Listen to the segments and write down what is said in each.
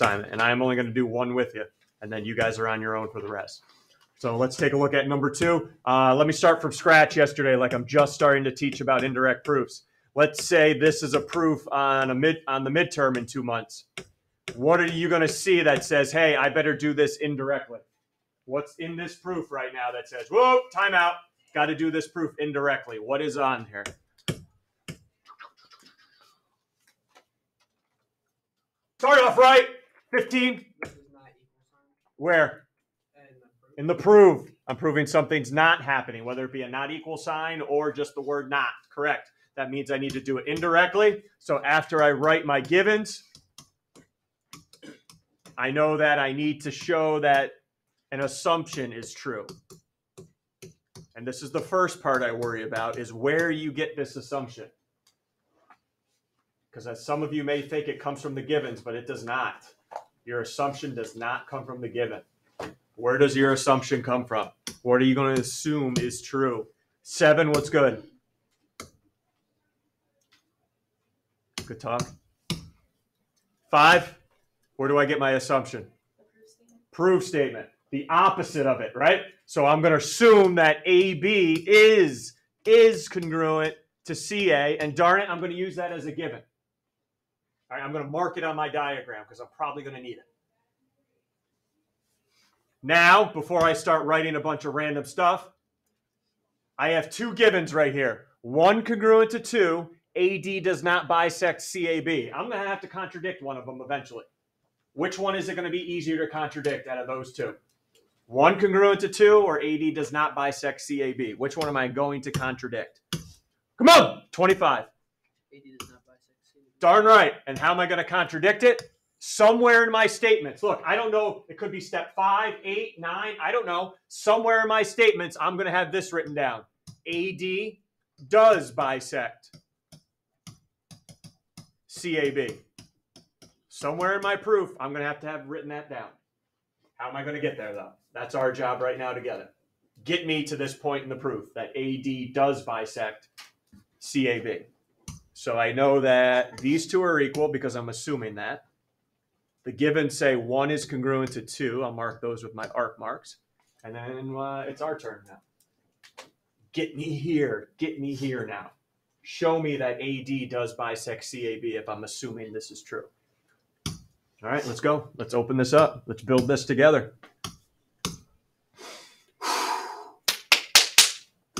assignment, and I'm only going to do one with you, and then you guys are on your own for the rest. So let's take a look at number two. Uh, let me start from scratch yesterday, like I'm just starting to teach about indirect proofs. Let's say this is a proof on a mid on the midterm in two months. What are you going to see that says, "Hey, I better do this indirectly"? What's in this proof right now that says, "Whoa, timeout"? Got to do this proof indirectly. What is on here? Start off right. 15. Where? In the prove. I'm proving something's not happening, whether it be a not equal sign or just the word not. Correct. That means I need to do it indirectly. So after I write my givens, I know that I need to show that an assumption is true. And this is the first part I worry about is where you get this assumption. Because as some of you may think it comes from the givens, but it does not. Your assumption does not come from the given. Where does your assumption come from? What are you going to assume is true? Seven, what's good? Good talk. Five, where do I get my assumption? Proof statement. The opposite of it, right? So I'm going to assume that AB is is congruent to CA, and darn it, I'm going to use that as a given. All right, I'm going to mark it on my diagram because I'm probably going to need it. Now, before I start writing a bunch of random stuff, I have two givens right here. One congruent to two, AD does not bisect CAB. I'm going to have to contradict one of them eventually. Which one is it going to be easier to contradict out of those two? One congruent to two or AD does not bisect CAB? Which one am I going to contradict? Come on, 25. Darn right. And how am I going to contradict it? Somewhere in my statements. Look, I don't know. It could be step five, eight, nine. I don't know. Somewhere in my statements, I'm going to have this written down. AD does bisect CAB. Somewhere in my proof, I'm going to have to have written that down. How am I going to get there, though? That's our job right now together. Get me to this point in the proof that AD does bisect CAB. So I know that these two are equal because I'm assuming that. The given say one is congruent to two. I'll mark those with my arc marks. And then uh, it's our turn now. Get me here. Get me here now. Show me that AD does bisect CAB if I'm assuming this is true. All right, let's go. Let's open this up. Let's build this together.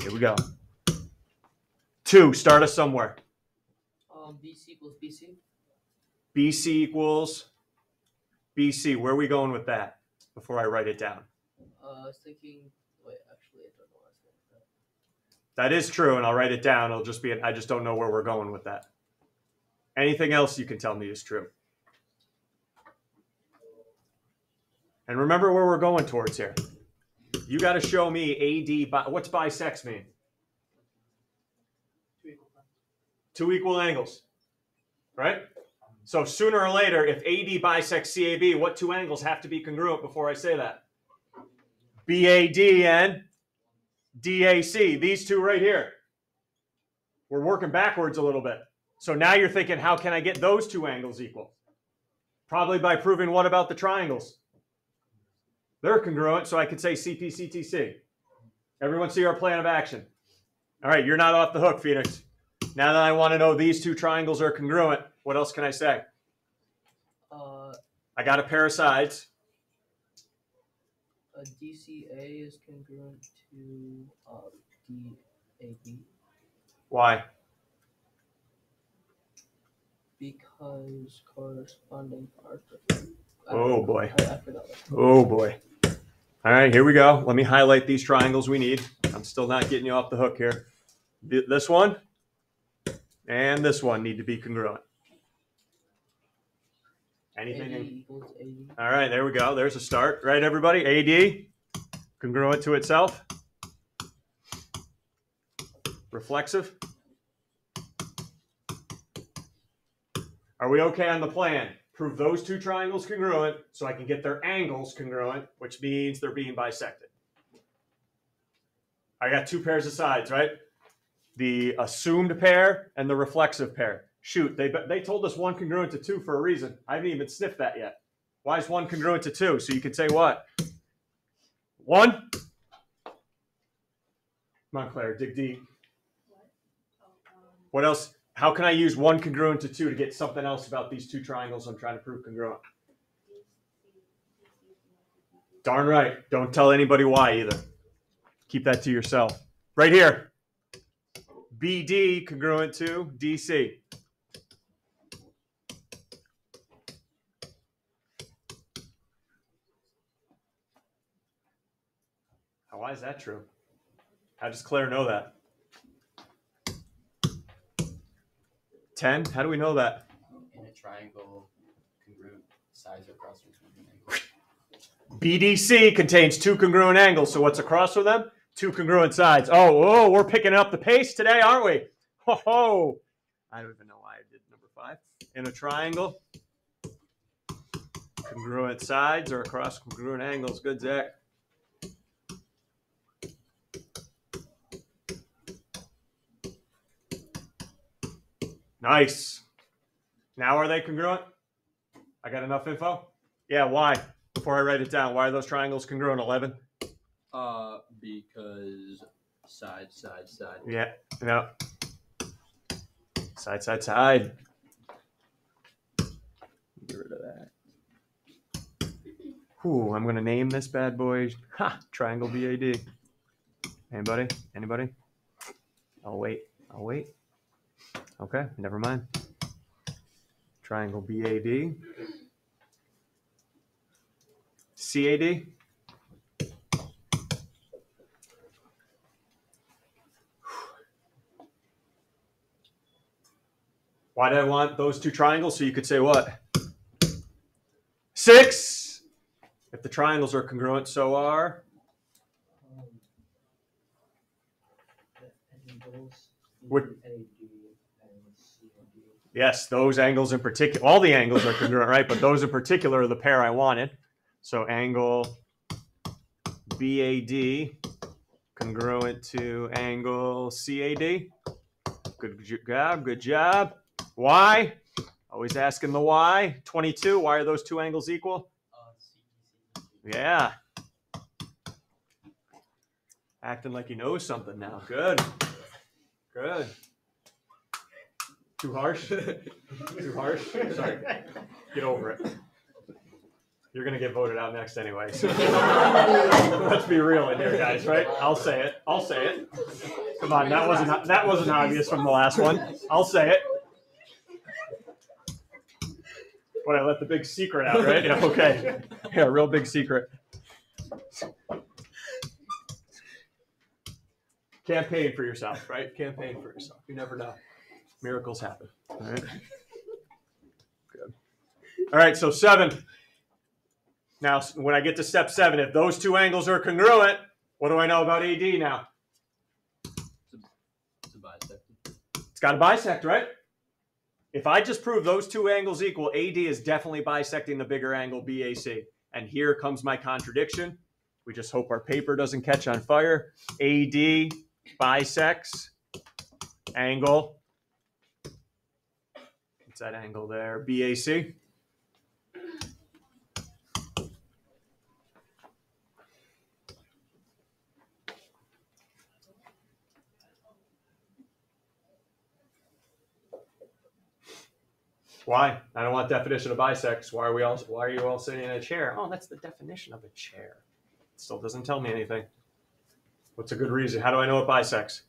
Here we go. Two, start us somewhere. Um, BC equals BC. BC equals BC. Where are we going with that before I write it down? Uh, I was thinking. Wait, actually, I don't know. what I was. That is true, and I'll write it down. It'll just be, an, I just don't know where we're going with that. Anything else you can tell me is true. And remember where we're going towards here. You got to show me AD. Bi- what's bisects mean? Two equal parts. Two equal angles, right? So sooner or later, if AD bisects CAB, what two angles have to be congruent before I say that? BAD and DAC. These two right here. We're working backwards a little bit. So now you're thinking, how can I get those two angles equal? Probably by proving what about the triangles? They're congruent, so I could say CPCTC. Everyone see our plan of action. All right, you're not off the hook, Phoenix. Now that I want to know these two triangles are congruent, what else can I say? Uh, I got a pair of sides. a DCA is congruent to um, DAB Why? because corresponding parts Oh, boy. I, I forgot. What. Oh boy. All right, here we go. Let me highlight these triangles we need. I'm still not getting you off the hook here. This one and this one need to be congruent. Anything? In- AD. All right, there we go. There's a start, right, everybody? AD, congruent to itself. Reflexive. Are we okay on the plan? Prove those two triangles congruent so I can get their angles congruent, which means they're being bisected. I got two pairs of sides, right? The assumed pair and the reflexive pair. Shoot, they, they told us one congruent to two for a reason. I haven't even sniffed that yet. Why is one congruent to two? So you could say what? One. Come on, Claire, dig deep. What else? How can I use one congruent to two to get something else about these two triangles I'm trying to prove congruent? Darn right. Don't tell anybody why either. Keep that to yourself. Right here. BD congruent to DC. Why is that true? How does Claire know that? 10? How do we know that? In a triangle, congruent sides are across from congruent angles. BDC contains two congruent angles. So what's across from them? Two congruent sides. Oh, oh, we're picking up the pace today, aren't we? Ho ho! I don't even know why I did number five. In a triangle, congruent sides are across congruent angles. Good, Zach. Nice. Now are they congruent? I got enough info? Yeah, why? Before I write it down, why are those triangles congruent? 11? Uh, because side, side, side. Yeah, yeah. Side, side, side. Get rid of that. Whew, I'm gonna name this bad boy. Ha! Triangle BAD. Anybody? Anybody? I'll wait. I'll wait. Okay, never mind. Triangle BAD. CAD. Why did I want those two triangles? So you could say what? Six. If the triangles are congruent, so are. Would- Yes, those angles in particular. All the angles are congruent, right? But those in particular are the pair I wanted. So angle BAD congruent to angle CAD. Good job. Good job. Why? Always asking the why. 22. Why are those two angles equal? Yeah. Acting like he knows something now. Good. Good. Too harsh? Too harsh? Sorry. Get over it. You're gonna get voted out next anyway. so- Let's be real in here, guys, right? I'll say it. I'll say it. Come on, that wasn't that wasn't obvious from the last one. I'll say it. But I let the big secret out, right? Yeah, okay. Yeah, real big secret. Campaign for yourself, right? Campaign for yourself. You never know. Miracles happen. All right. Good. All right, so seven. Now, when I get to step seven, if those two angles are congruent, what do I know about AD now? It's a bisect. It's got to bisect, right? If I just prove those two angles equal, AD is definitely bisecting the bigger angle BAC. And here comes my contradiction. We just hope our paper doesn't catch on fire. AD bisects angle. What's that angle there? BAC. Why? I don't want definition of bisects. Why are we all? Why are you all sitting in a chair? Oh, that's the definition of a chair. It still doesn't tell me anything. What's a good reason? How do I know it bisects?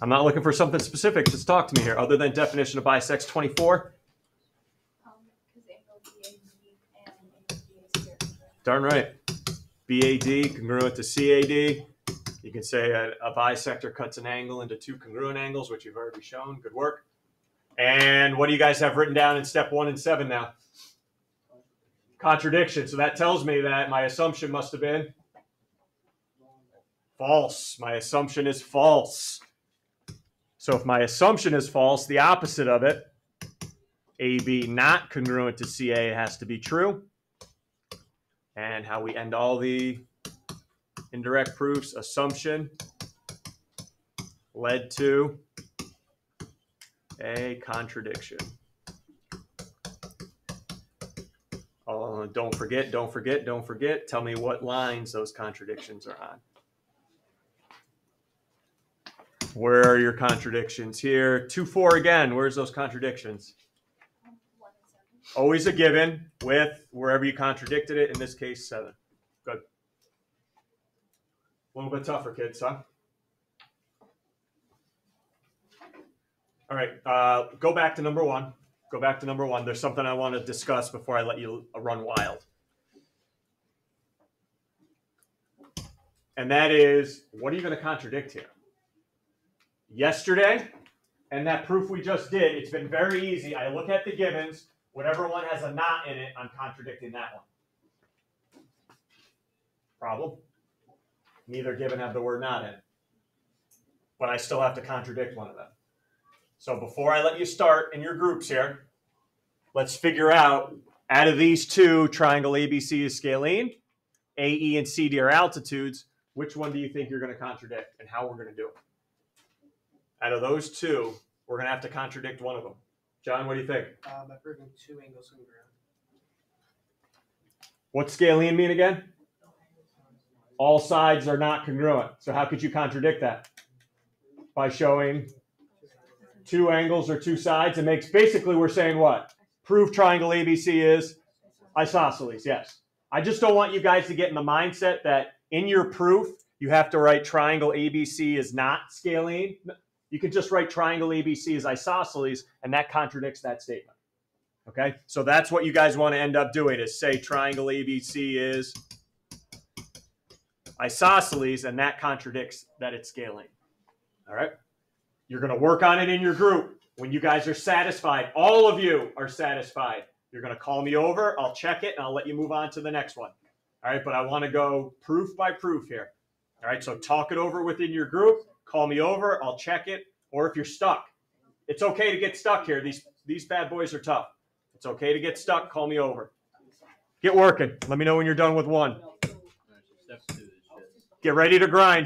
I'm not looking for something specific. Just talk to me here. Other than definition of bisects 24. Um, because angle BAD and angle BAC are congruent. Darn right. BAD congruent to CAD. You can say a, a bisector cuts an angle into two congruent angles, which you've already shown. Good work. And what do you guys have written down in step one and seven now? Contradiction. So that tells me that my assumption must have been false. My assumption is false. So if my assumption is false, the opposite of it, AB not congruent to CA has to be true. And how we end all the indirect proofs, assumption led to a contradiction. Uh, don't forget, don't forget, don't forget. Tell me what lines those contradictions are on. Where are your contradictions here? Two, four again. Where's those contradictions? Always a given with wherever you contradicted it. In this case, seven. Good. A little bit tougher, kids, huh? All right. Uh, go back to number one. Go back to number one. There's something I want to discuss before I let you run wild. And that is, what are you going to contradict here? Yesterday, and that proof we just did, it's been very easy. I look at the givens, whatever one has a not in it, I'm contradicting that one. Problem? Neither given have the word not in. But I still have to contradict one of them. So before I let you start in your groups here, let's figure out out of these two, triangle ABC is scalene, AE and CD are altitudes. Which one do you think you're going to contradict and how we're going to do it? Out of those two, we're going to have to contradict one of them. John, what do you think? Uh, by proving two angles congruent. What's scalene mean again? All sides are not congruent. So how could you contradict that? By showing two angles or two sides. It makes basically we're saying what? Prove triangle ABC is isosceles. Yes. I just don't want you guys to get in the mindset that in your proof you have to write triangle ABC is not scalene. You could just write triangle ABC is isosceles, and that contradicts that statement. Okay, so that's what you guys want to end up doing is say triangle ABC is isosceles, and that contradicts that it's scalene. All right, you're going to work on it in your group. When you guys are satisfied, all of you are satisfied, you're going to call me over. I'll check it, and I'll let you move on to the next one. All right, but I want to go proof by proof here. All right, so talk it over within your group. Call me over. I'll check it. Or if you're stuck, it's okay to get stuck here. These these bad boys are tough. It's okay to get stuck. Call me over. Get working. Let me know when you're done with one. Step two is just. Get ready to grind.